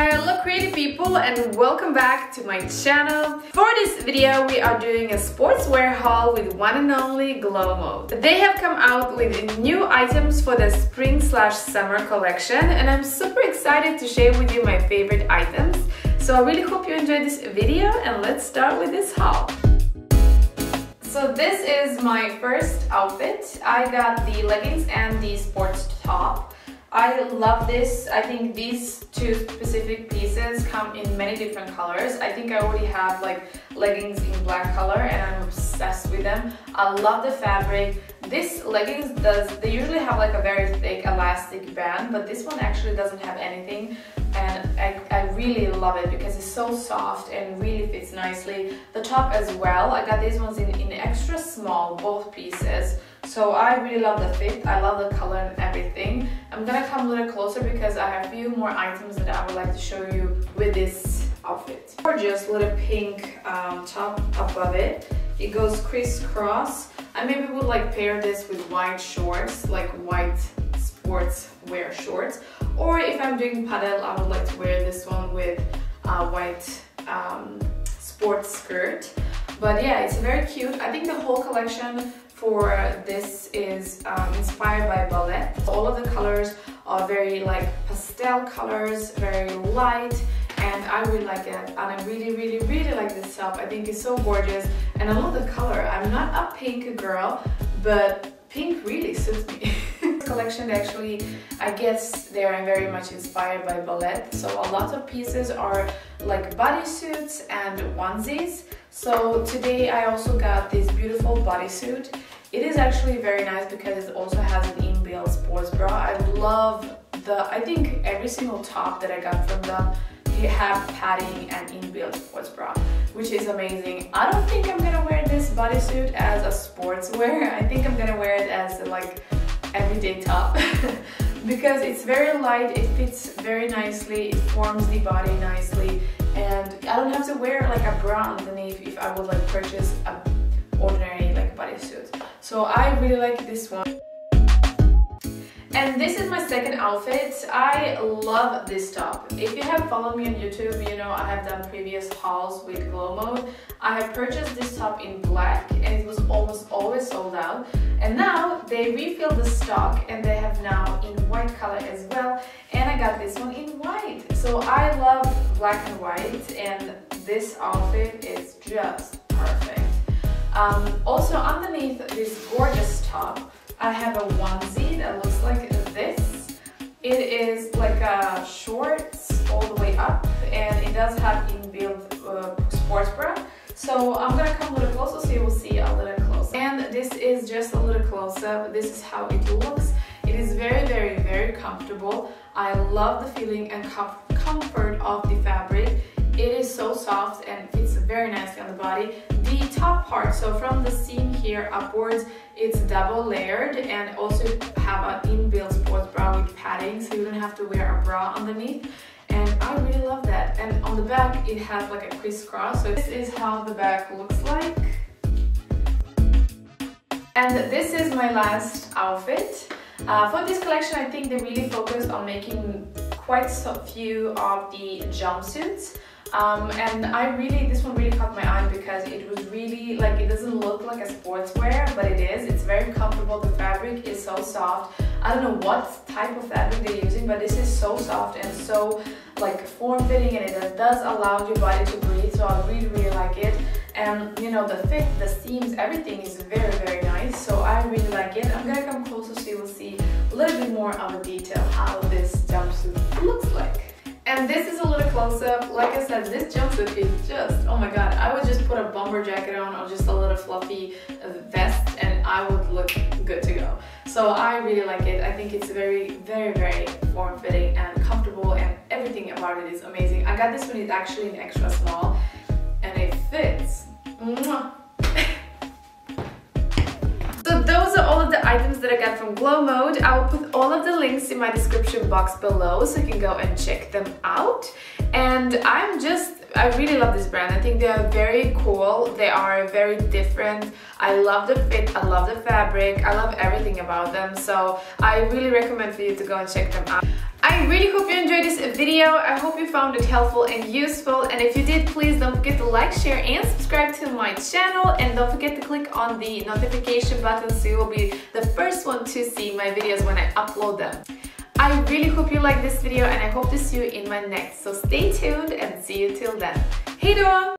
Hello creative people and welcome back to my channel. For this video we are doing a sportswear haul with one and only Glow Mode. They have come out with new items for the spring slash summer collection and I'm super excited to share with you my favorite items. So I really hope you enjoyed this video and let's start with this haul. So this is my first outfit. I got the leggings and the sports top. I love this. I think these two specific pieces come in many different colors. I think I already have like leggings in black color and I'm obsessed with them. I love the fabric. This leggings does, they usually have like a very thick elastic band, but this one actually doesn't have anything. And I, I really love it because it's so soft and really fits nicely. The top as well, I got these ones in, in extra small, both pieces. So I really love the fit, I love the color and everything. I'm gonna come a little closer because I have a few more items that I would like to show you with this outfit. Gorgeous little pink um, top above it. It goes crisscross. I maybe would like pair this with white shorts, like white sports wear shorts. Or if I'm doing padel, I would like to wear this one with a white um, sports skirt. But yeah, it's very cute. I think the whole collection for this is um, inspired by ballet. All of the colors are very like pastel colors, very light, and I really like it. And I really, really, really like this top. I think it's so gorgeous, and I love the color. I'm not a pink girl, but pink really suits me. collection actually I guess they are very much inspired by ballet so a lot of pieces are like bodysuits and onesies so today I also got this beautiful bodysuit it is actually very nice because it also has an inbuilt sports bra. I love the, I think every single top that I got from them they have padding and inbuilt sports bra, which is amazing. I don't think I'm gonna wear this bodysuit as a sportswear. I think I'm gonna wear it as like everyday top because it's very light, it fits very nicely, it forms the body nicely, and I don't have to wear like a bra underneath if I would like purchase a ordinary like bodysuit. So I really like this one. And this is my second outfit. I love this top. If you have followed me on YouTube, you know I have done previous hauls with Glow Mode. I have purchased this top in black and it was almost always sold out. And now they refilled the stock and they have now in white color as well. And I got this one in white. So I love black and white and this outfit is just perfect. Um, also underneath this gorgeous top, I have a onesie that looks like this. It is like a shorts all the way up and it does have inbuilt uh, sports bra. So I'm gonna come a little closer so you will see a little closer. And this is just a little closer. This is how it looks. It is very, very, very comfortable. I love the feeling and comfort of the fabric. It is so soft and fits very nicely on the body top part. So from the seam here upwards it's double layered and also have an inbuilt sports bra with padding so you don't have to wear a bra underneath. And I really love that. And on the back it has like a crisscross. So this is how the back looks like. And this is my last outfit. Uh, for this collection I think they really focused on making quite a few of the jumpsuits um, and I really, this one really caught my eye because it was really, like it doesn't look like a sportswear, but it is. It's very comfortable. The fabric is so soft. I don't know what type of fabric they're using, but this is so soft and so like form-fitting and it does allow your body to breathe. So I really, really like it. And you know, the fit, the seams, everything is very, very nice. So I really like it. I'm gonna come closer so you will see a little bit more of a detail how this. And this is a little close up. Like I said, this jumpsuit is just, oh my god. I would just put a bomber jacket on or just a little fluffy vest and I would look good to go. So I really like it. I think it's very, very, very form-fitting and comfortable and everything about it is amazing. I got this one, it's actually an extra small and it fits. Mwah. items that I got from Glow Mode. I will put all of the links in my description box below so you can go and check them out. And I'm just, I really love this brand. I think they are very cool. They are very different. I love the fit, I love the fabric, I love everything about them. So I really recommend for you to go and check them out. I really hope you enjoyed this video. I hope you found it helpful and useful. And if you did, please don't forget to like, share, and subscribe to my channel. And don't forget to click on the notification button so you will be the to see my videos when I upload them. I really hope you like this video and I hope to see you in my next. So stay tuned and see you till then. Hey, då!